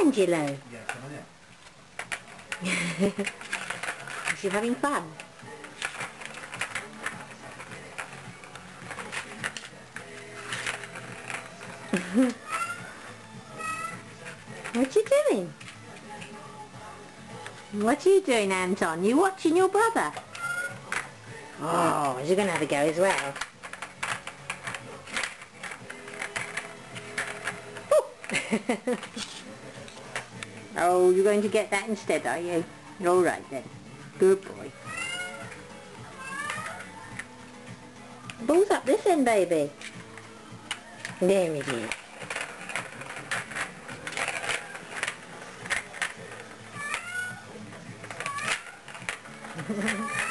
Angelo? Yeah, come on Is you having fun? what you doing? What are you doing, Anton? You watching your brother? Oh, is he going to have a go as well? oh, you're going to get that instead, are you? All right then. Good boy. Balls up this end, baby. There it is.